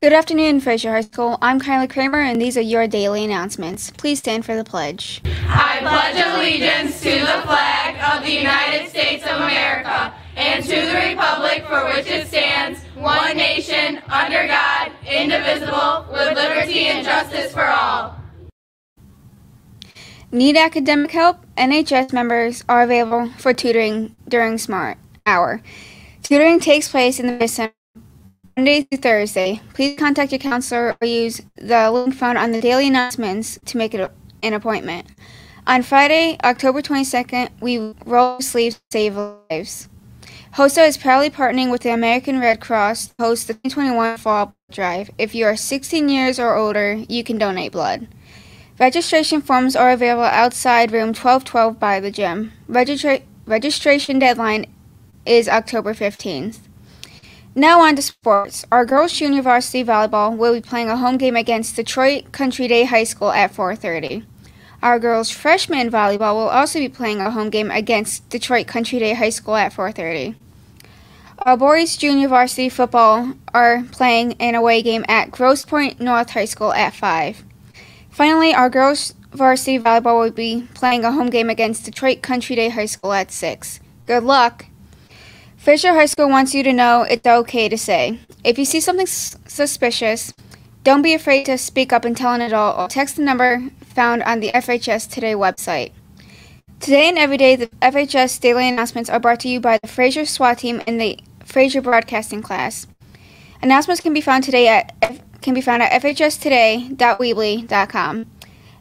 Good afternoon, Fraser High School. I'm Kyla Kramer, and these are your daily announcements. Please stand for the pledge. I pledge allegiance to the flag of the United States of America and to the republic for which it stands, one nation, under God, indivisible, with liberty and justice for all. Need academic help? NHS members are available for tutoring during Smart Hour. Tutoring takes place in the Center Monday through Thursday. Please contact your counselor or use the link found on the daily announcements to make an appointment. On Friday, October 22nd, we roll sleeves to save lives. HOSA is proudly partnering with the American Red Cross to host the 2021 Fall Blood Drive. If you are 16 years or older, you can donate blood. Registration forms are available outside room 1212 by the gym. Registra- registration deadline is October 15th. Now on to sports. Our girls junior varsity volleyball will be playing a home game against Detroit Country Day High School at 4:30. Our girls freshman volleyball will also be playing a home game against Detroit Country Day High School at 4:30. Our boys junior varsity football are playing an away game at Grosse Pointe North High School at 5. Finally, our girls varsity volleyball will be playing a home game against Detroit Country Day High School at 6. Good luck! Fraser High School wants you to know it's okay to say. If you see something suspicious, don't be afraid to speak up and tell an adult or text the number found on the FHS Today website. Today and every day, the FHS daily announcements are brought to you by the Fraser SWAT team in the Fraser Broadcasting class. Announcements can be found today at can be found at fhstoday.weebly.com.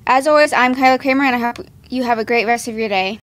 As always, I'm Kyla Kramer, and I hope you have a great rest of your day.